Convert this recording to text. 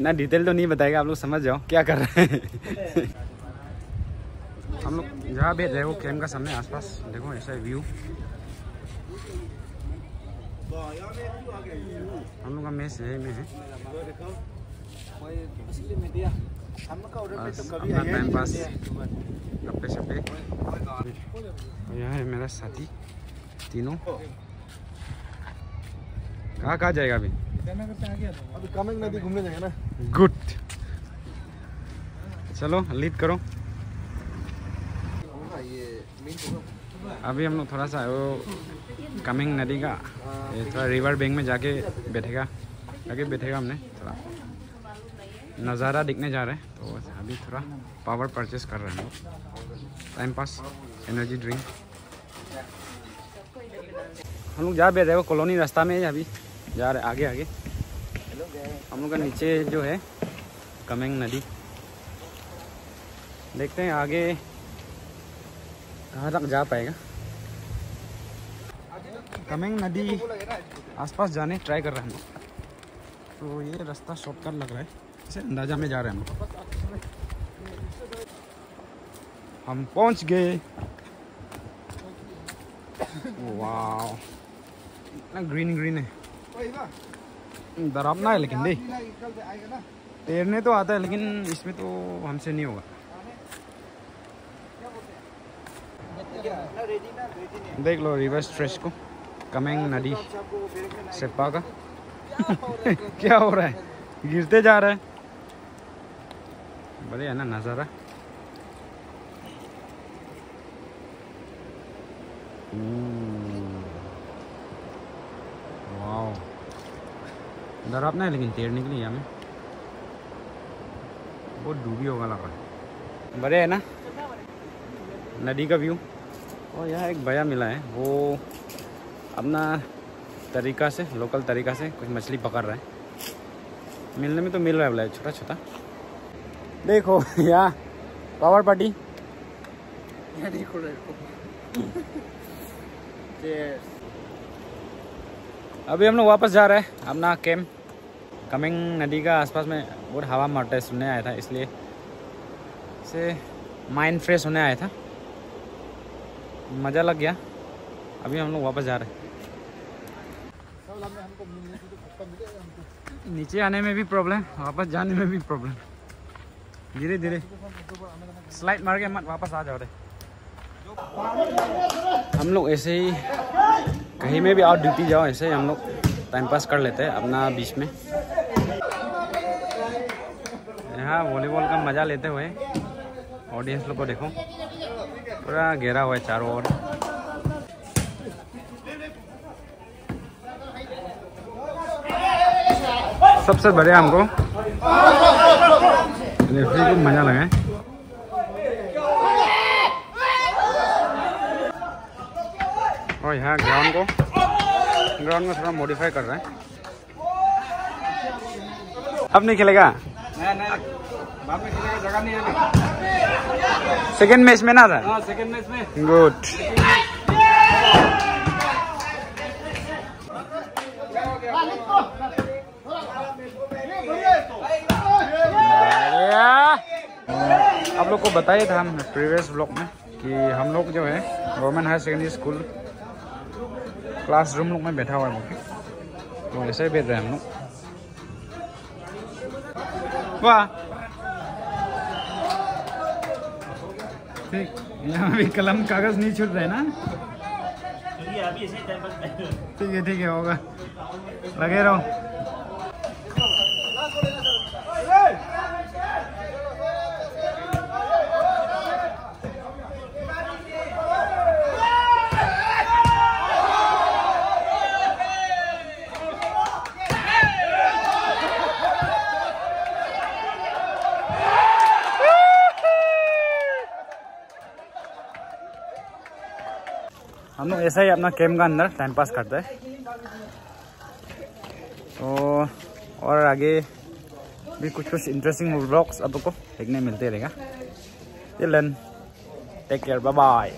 ना डिटेल तो नहीं बताएगा, आप लोग समझ जाओ, क्या कर रहे हैं। हम लोग जहाँ भी देखो कैम का सामने आसपास, देखो ऐसा व्यू हम लोग का मेस यही में है। टाइम पास गप्पे शप्पे। यहाँ है मेरा साथी, तीनों। कहाँ कहाँ जाएगा अभी? घूमने जाएँगे ना गुड चलो लीड करो। अभी हम लोग थोड़ा सा वो कमिंग नदी का थोड़ा रिवर बैंक में जाके बैठेगा। जाके बैठेगा हमने, थोड़ा। नज़ारा दिखने जा रहे हैं तो अभी थोड़ा पावर परचेस कर रहे हैं लोग। टाइम पास एनर्जी ड्रिंक हम लोग जा बैठ रहे हो कॉलोनी रास्ता में अभी। जा रहे आगे आगे। हम लोग का नीचे जो है, कमेंग नदी। देखते हैं आगे कहाँ तक जा पाएगा। कमेंग नदी आसपास जाने ट्राई कर रहे हैं। हम तो ये रास्ता शॉर्टकट लग रहा है। इसे अंदाज़ा में जा रहे हैं हम हम पहुँच गए। वाह ग्रीन ग्रीन है। डरावना है लेकिन दे तैरने तो आता है, लेकिन इसमें तो हमसे नहीं होगा। देख लो रिवर्स स्ट्रेच को। कमेंग नदी सेप्पा का। क्या हो रहा है? गिरते जा रहा है। बढ़िया ना नज़ारा। वाह डरावना है लेकिन तैरने निकली लिए हमें। बहुत डूबी होगा लग रहा है। बढ़िया है ना? नदी का व्यू और यहाँ एक भैया मिला है वो अपना तरीका से लोकल तरीका से कुछ मछली पकड़ रहा है। मिलने में तो मिल रहा है बोला छोटा छोटा। देखो यहाँ पावर पार्टी अभी हम लोग वापस जा रहे हैं अपना कैम्प कमिंग नदी का आसपास में बहुत हवा मारता सुनने आया था, इसलिए से माइंड फ्रेश होने आया था। मज़ा लग गया। अभी हम लोग वापस जा रहे हैं। नीचे आने में भी प्रॉब्लम वापस जाने में भी प्रॉब्लम धीरे धीरे। स्लाइड मार के मत वापस आ जाओ रे। हम लोग ऐसे ही कहीं में भी आउट ड्यूटी जाओ, ऐसे ही हम लोग टाइम पास कर लेते हैं अपना बीच में। यहाँ वॉलीबॉल का मज़ा लेते हुए ऑडियंस लोग को देखो। पूरा घेरा हुआ है चारों ओर। सबसे बढ़िया हमको रेफरी को मज़ा लगा और यहाँ ग्राउंड को ग्राउंड में थोड़ा मॉडिफाई कर रहे हैं। अब नहीं खेलेगा? जगह नहीं है सेकेंड मैच में ना था? हाँ मैच में। गुड आप लोग को बताया था हम प्रीवियस ब्लॉग में कि हम लोग जो है government higher secondary school classroom लोग में बैठा हुआ है तो ऐसे ही बैठ रहे हैं हम लोग। वाह ठीक यहाँ भी कलम कागज़ नहीं छूट रहे ना? ठीक है ठीक है होगा। लगे रहो। हम लोग ऐसा ही अपना कैम्प का अंदर टाइम पास करते हैं। तो और आगे भी कुछ कुछ इंटरेस्टिंग ब्लॉग्स आपको देखने मिलते रहेगा। Till take care bye bye